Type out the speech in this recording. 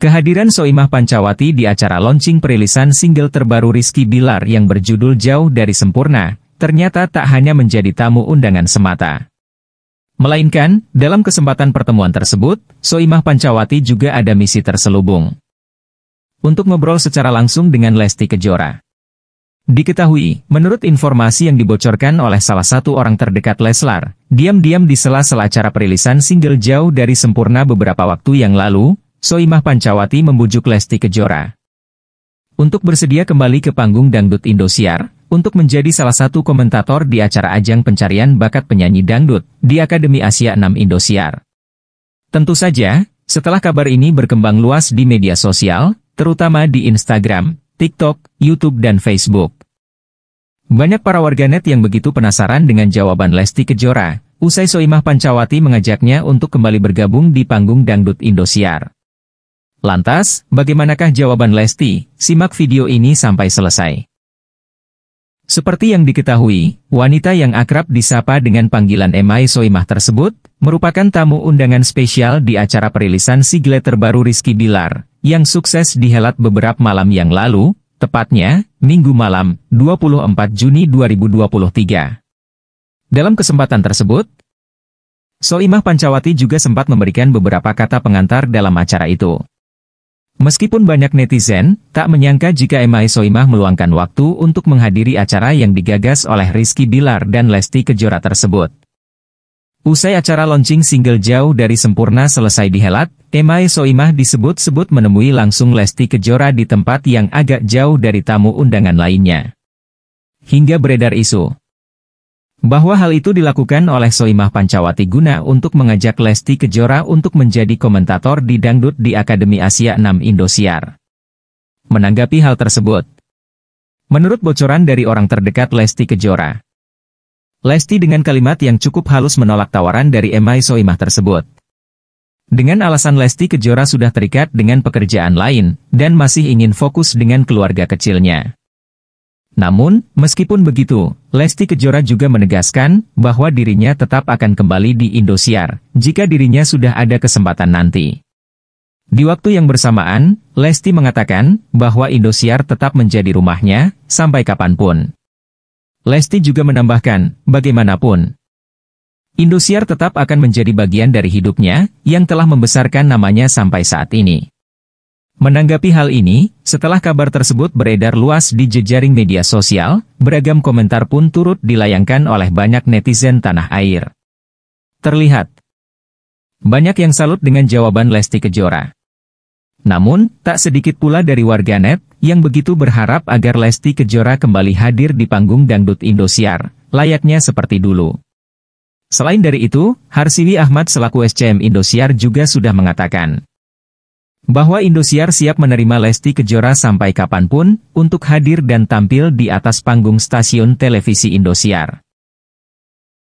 Kehadiran Soimah Pancawati di acara launching perilisan single terbaru Rizky Bilar yang berjudul Jauh Dari Sempurna, ternyata tak hanya menjadi tamu undangan semata. Melainkan, dalam kesempatan pertemuan tersebut, Soimah Pancawati juga ada misi terselubung. Untuk ngobrol secara langsung dengan Lesti Kejora. Diketahui, menurut informasi yang dibocorkan oleh salah satu orang terdekat Leslar, diam-diam di sela-sela acara perilisan single Jauh Dari Sempurna beberapa waktu yang lalu, Soimah Pancawati membujuk Lesti Kejora untuk bersedia kembali ke panggung Dangdut Indosiar, untuk menjadi salah satu komentator di acara ajang pencarian bakat penyanyi dangdut di Akademi Asia 6 Indosiar. Tentu saja, setelah kabar ini berkembang luas di media sosial, terutama di Instagram, TikTok, YouTube dan Facebook. Banyak para warganet yang begitu penasaran dengan jawaban Lesti Kejora, usai Soimah Pancawati mengajaknya untuk kembali bergabung di panggung Dangdut Indosiar. Lantas, bagaimanakah jawaban Lesti? Simak video ini sampai selesai. Seperti yang diketahui, wanita yang akrab disapa dengan panggilan Emai Soimah tersebut, merupakan tamu undangan spesial di acara perilisan sigle terbaru Rizky Bilar, yang sukses dihelat beberapa malam yang lalu, tepatnya, Minggu malam, 24 Juni 2023. Dalam kesempatan tersebut, Soimah Pancawati juga sempat memberikan beberapa kata pengantar dalam acara itu. Meskipun banyak netizen, tak menyangka jika Emai Soimah meluangkan waktu untuk menghadiri acara yang digagas oleh Rizky Bilar dan Lesti Kejora tersebut. Usai acara launching single Jauh Dari Sempurna selesai dihelat, Emai Soimah disebut-sebut menemui langsung Lesti Kejora di tempat yang agak jauh dari tamu undangan lainnya. Hingga beredar isu, bahwa hal itu dilakukan oleh Soimah Pancawati guna untuk mengajak Lesti Kejora untuk menjadi komentator di Dangdut di Akademi Asia 6 Indosiar. Menanggapi hal tersebut, menurut bocoran dari orang terdekat Lesti Kejora, Lesti dengan kalimat yang cukup halus menolak tawaran dari Emai Soimah tersebut. Dengan alasan Lesti Kejora sudah terikat dengan pekerjaan lain, dan masih ingin fokus dengan keluarga kecilnya. Namun, meskipun begitu, Lesti Kejora juga menegaskan bahwa dirinya tetap akan kembali di Indosiar, jika dirinya sudah ada kesempatan nanti. Di waktu yang bersamaan, Lesti mengatakan bahwa Indosiar tetap menjadi rumahnya, sampai kapan pun. Lesti juga menambahkan, bagaimanapun, Indosiar tetap akan menjadi bagian dari hidupnya, yang telah membesarkan namanya sampai saat ini. Menanggapi hal ini, setelah kabar tersebut beredar luas di jejaring media sosial, beragam komentar pun turut dilayangkan oleh banyak netizen tanah air. Terlihat, banyak yang salut dengan jawaban Lesti Kejora. Namun, tak sedikit pula dari warganet yang begitu berharap agar Lesti Kejora kembali hadir di panggung dangdut Indosiar, layaknya seperti dulu. Selain dari itu, Harsiwi Ahmad selaku SCM Indosiar juga sudah mengatakan, bahwa Indosiar siap menerima Lesti Kejora sampai kapan pun, untuk hadir dan tampil di atas panggung stasiun televisi Indosiar.